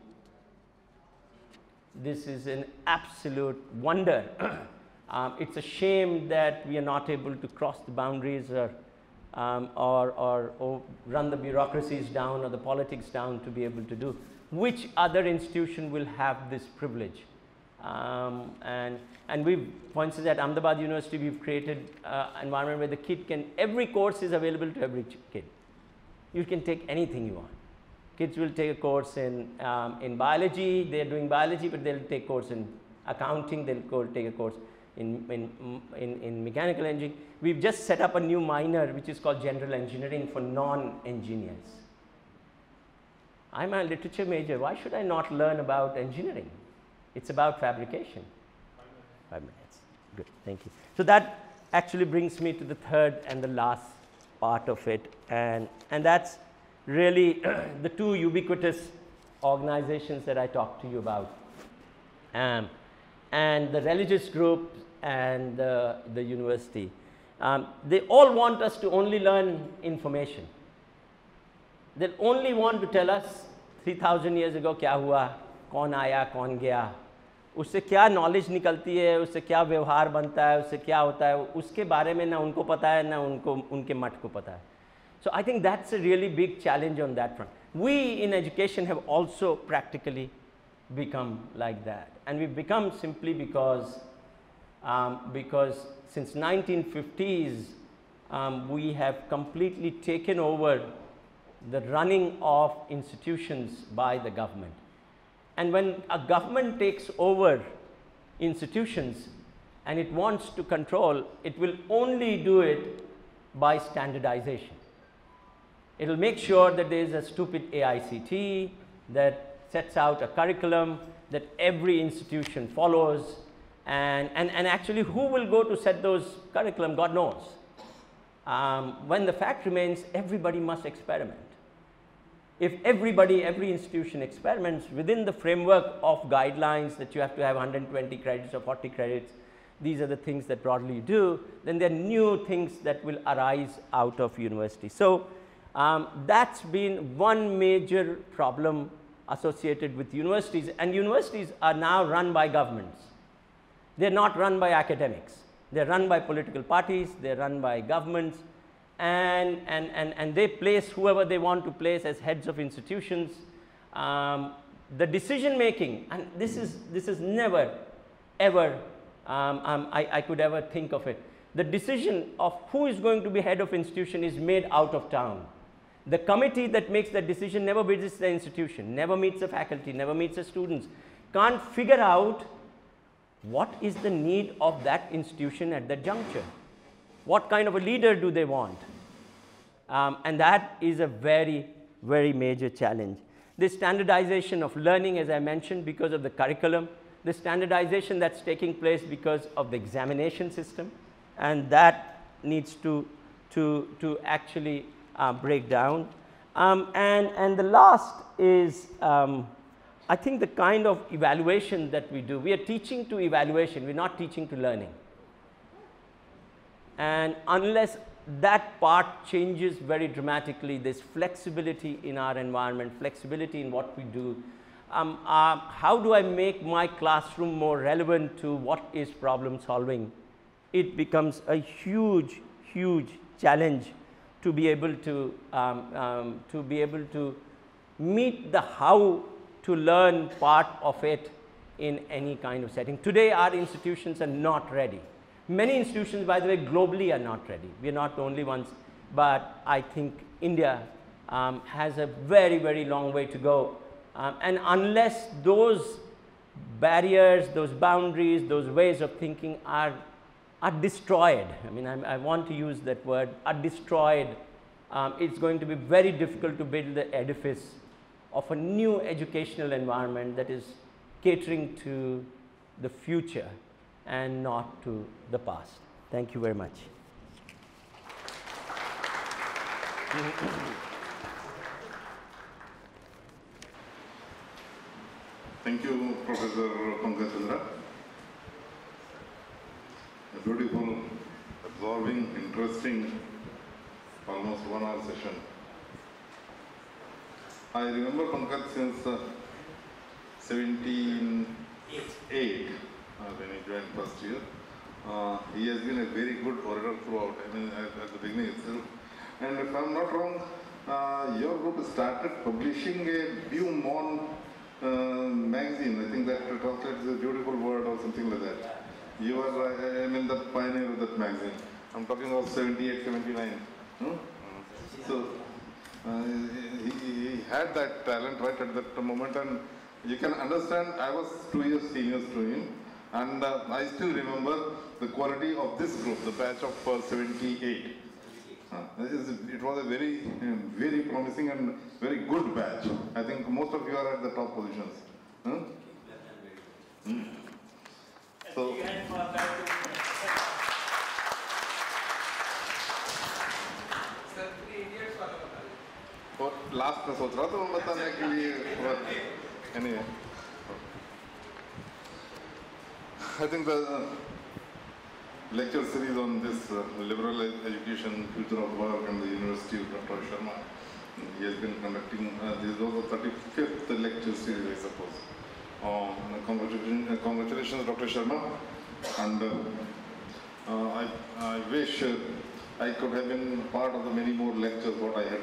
This is an absolute wonder. um, it's a shame that we are not able to cross the boundaries or, um, or, or, or run the bureaucracies down or the politics down to be able to do which other institution will have this privilege. Um, and, and we've, for instance, at Ahmedabad University, we've created uh, environment where the kid can, every course is available to every kid. You can take anything you want. Kids will take a course in, um, in biology, they're doing biology, but they'll take a course in accounting, they'll go take a course in, in, in, in mechanical engineering. We've just set up a new minor, which is called general engineering for non-engineers. I'm a literature major. Why should I not learn about engineering? It's about fabrication. Five minutes. Good. Thank you. So that actually brings me to the third and the last part of it. And, and that's really the two ubiquitous organizations that I talked to you about. Um, and the religious group and the, the university. Um, they all want us to only learn information. They'll only want to tell us 3000 years ago क्या हुआ कौन आया कौन गया उससे क्या knowledge निकलती है उससे क्या व्यवहार बनता है उससे क्या होता है उसके बारे में ना उनको पता है ना उनको उनके मठ को पता है so I think that's a really big challenge on that front we in education have also practically become like that. And we've become simply because, um, because since 1950s, um, we have completely taken over the running of institutions by the government. And when a government takes over institutions and it wants to control, it will only do it by standardization. It will make sure that there is a stupid AICTE that sets out a curriculum that every institution follows and, and, and actually who will go to set those curriculum, God knows. Um, when the fact remains, everybody must experiment if everybody, every institution experiments within the framework of guidelines that you have to have 120 credits or 40 credits, these are the things that broadly do, then there are new things that will arise out of university. So, um, that's been one major problem associated with universities. And universities are now run by governments. They're not run by academics. They're run by political parties, they're run by governments, and, and, and, and they place whoever they want to place as heads of institutions. Um, the decision making, and this is, this is never, ever, um, um, I, I could ever think of it. The decision of who is going to be head of institution is made out of town. The committee that makes that decision never visits the institution, never meets the faculty, never meets the students, can't figure out what is the need of that institution at that juncture. What kind of a leader do they want? Um, and that is a very, very major challenge. The standardization of learning, as I mentioned, because of the curriculum, the standardization that's taking place because of the examination system, and that needs to, to, to actually uh, break down. Um, and, and the last is, um, I think the kind of evaluation that we do, we are teaching to evaluation, we're not teaching to learning. And unless that part changes very dramatically, this flexibility in our environment, flexibility in what we do. Um, uh, how do I make my classroom more relevant to what is problem solving? It becomes a huge, huge challenge to be able to, um, um, to be able to meet the how to learn part of it in any kind of setting. Today, our institutions are not ready. Many institutions, by the way, globally are not ready. We are not the only ones, but I think India um, has a very, very long way to go. Um, and unless those barriers, those boundaries, those ways of thinking are, are destroyed, I mean, I, I want to use that word, are destroyed, um, it's going to be very difficult to build the edifice of a new educational environment that is catering to the future and not to the past. Thank you very much. Thank you, Professor Pankaj. A beautiful, absorbing, interesting, almost one hour session. I remember Pankaj since uh, 78 uh, when he joined first year. Uh, he has been a very good orator throughout, I mean, at, at the beginning itself. And if I'm not wrong, uh, your group started publishing a Beau Monde uh, magazine. I think that translates a beautiful word or something like that. You are, uh, I mean, the pioneer of that magazine. I'm talking about 78, 79. Hmm? So, he, he had that talent right at that moment and you can understand I was two years senior to him and uh, I still remember the quality of this group, the batch of uh, 78. Uh, it was a very, uh, very promising and very good batch. I think most of you are at the top positions. Huh? Hmm. So, और last में सोच रहा था मैं बताने के लिए anyway I think the uh, lecture series on this uh, liberal education, future of work and the University of Dr. Sharma, he has been conducting, uh, this is also 35th lecture series I suppose. Um, congratulations, uh, congratulations Dr. Sharma and uh, uh, I, I wish uh, I could have been part of the many more lectures what I had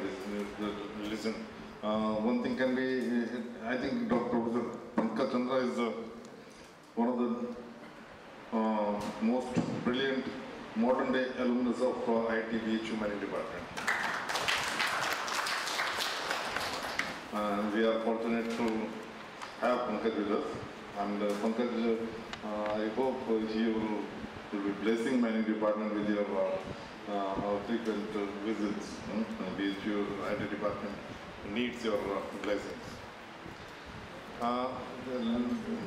listened. Uh, one thing can be, I think Dr. Professor Pankaj Chandra is uh, one of the uh, most brilliant modern day alumnus of uh, IIT Humanities Department. And we are fortunate to have Pankaj with us. And uh, Pankaj, uh, I hope you will, will be blessing many department with your uh, uh, frequent visits. Uh, BHU IT department needs your uh, blessings. Uh,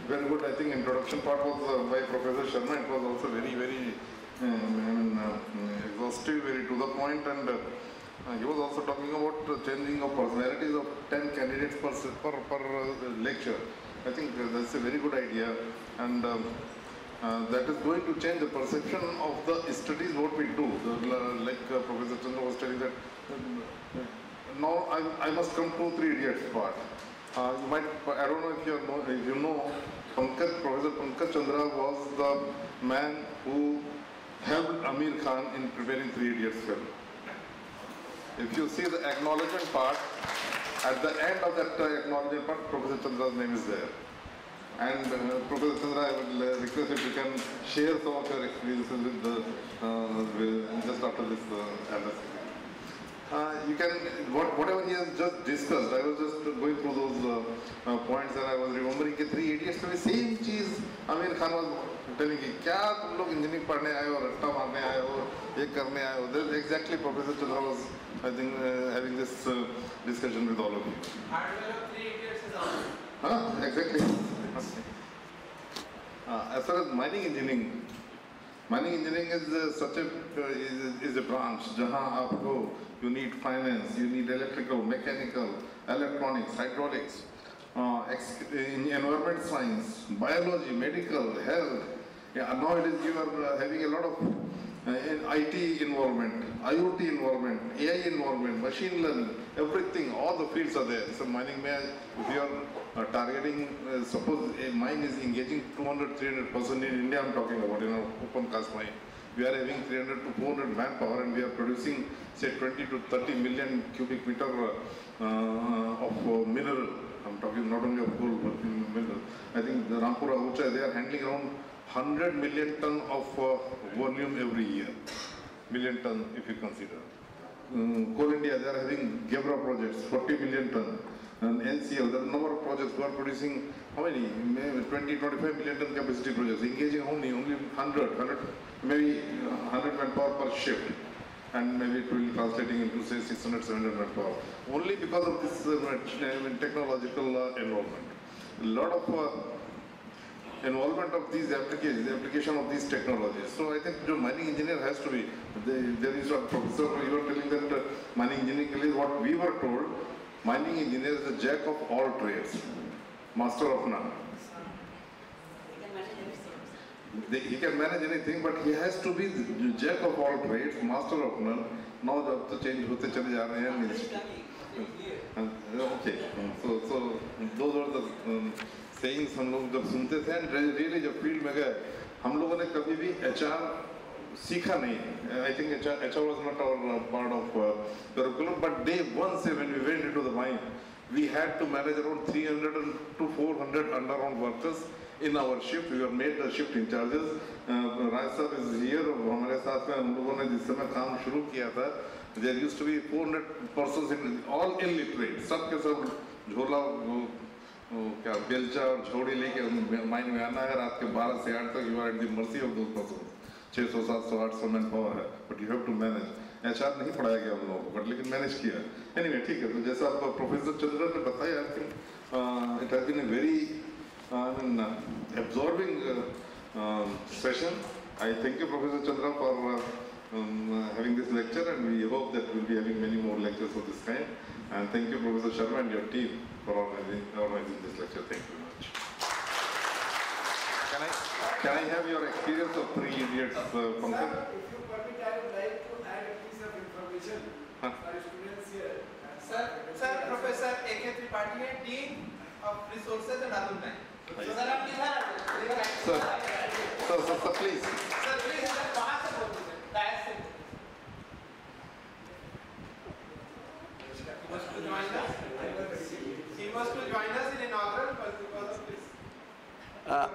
very good, I think introduction part was by Professor Sharma. It was also very, very um, exhaustive, very to the point, and uh, he was also talking about uh, changing of personalities of 10 candidates per, per, per uh, lecture. I think that's a very good idea, and um, uh, that is going to change the perception of the studies what we do. The, like uh, Professor Chandra was telling that um, now I, I must come to three idiots part. Uh, you might, I don't know if you know, if you know, Pankaj, Professor Pankaj Chandra was the man who helped Aamir Khan in preparing Three Idiots film. If you see the acknowledgement part, at the end of that uh, acknowledgement part, Professor Chandra's name is there. And uh, Professor Chandra, I would uh, request if you can share some of your experiences with the, uh, with, just after this uh, address. Uh, you can, what, whatever he has just discussed, I was just going through those uh, uh, points and I was remembering कि three idiots में same चीज Aamir Khan was telling कि क्या तुम लोग engineering पढ़ने आए हो रट्टा मारने आए हो ये करने आए हो That's exactly Professor Chandra was I think uh, having this uh, discussion with all of you. Hardware of three idiots is on. Huh? Exactly. Uh, as far as mining engineering, mining engineering is uh, such a uh, is, is a branch जहाँ आपको you need finance, you need electrical, mechanical, electronics, hydraulics, uh, ex- in environment science, biology, medical, health. Yeah, nowadays you are uh, having a lot of uh, in IT involvement, IoT involvement, AI involvement, machine learning, everything, all the fields are there. So mining may, if you are uh, targeting, uh, suppose a mine is engaging 200, 300 person in India, I'm talking about, you know, open cast mine. We are having 300 to 400 manpower and we are producing say 20 to 30 million cubic meter uh, uh, of uh, mineral. I'm talking not only of coal, but in mineral. I think the Rampura Agucha, they are handling around 100 million ton of uh, volume every year. Million ton if you consider. Um, Coal India, they are having Gevra projects, 40 million ton. And NCL, a number of projects who are producing how many? Maybe 20, 25 million ton capacity projects. Engaging many? Only 100, 100, maybe uh, 100 manpower per shift. And maybe it will translating into say 600, 700 manpower. Only because of this uh, technological uh, involvement. A lot of uh, involvement of these applications, the application of these technologies. So I think the mining engineer has to be, the- there is a professor, you were telling that uh, mining engineering is what we were told, is the jack of all trades, master of none. They- He can manage anything, but he has to be the jack of all trades, master of none. Now जब तो change होते चले जा रहे हैं. Uh, so those are the um, sayings हम लोग जब सुनते थे and really जब field में गए हम लोगों ने कभी भी HR सीखा नहीं I think was not our uh, part of uh, curriculum but day one say when we went into the mine we had to manage around 300 to 400 underground workers in our shift we were made the shift in charges uh, Rai sir is here हमारे साथ में हम लोगों ने जिस समय काम शुरू किया था there used to be 400 persons in all illiterate सब के सब झोला वो, वो क्या बेलचा और झोड़ी लेके माइन में आना है रात के 12 से 8 तक you are at the mercy of those 600 700 सौ मैन पावर है but you have to manage HR नहीं पढ़ाया गया उन लोगों को बट लेकिन मैनेज किया एनीवे ठीक है तो जैसा आप प्रोफेसर चंद्रन ने बताया I think it has been a very I mean absorbing session I thank you professor Chandran for having this lecture and we hope that will be having many more lectures of this kind and thank you professor Sharma and your team for organising this lecture thank you Can I, can I have your experience of three years, uh, Pankaj? Sir, if you permit, I would like to add a piece of information huh? for students here. Sir, sir Professor A.K. Tripathi, Dean of Resources and Alumni. Nice. So, sir, I'm here. Sir, sir, sir, sir, please. Sir, please, sir, pass the position. That's it. He was to join us in inaugural, but because of uh,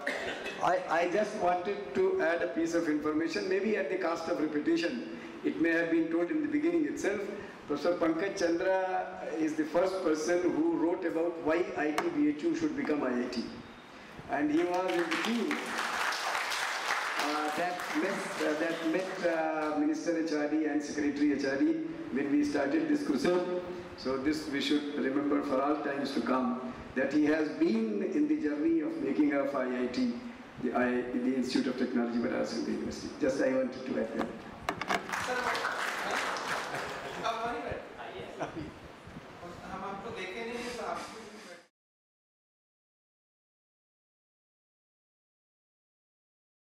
I, I just wanted to add a piece of information, maybe at the cost of repetition. It may have been told in the beginning itself. Professor Pankaj Chandra is the first person who wrote about why ITBHU should become IIT. And he was in the team uh, that met, uh, that met uh, Minister HRD and Secretary HRD when we started this crusade. So this we should remember for all times to come, that he has been in the journey of making of IIT, the, I, the Institute of Technology, Madras University. Just I wanted to add that.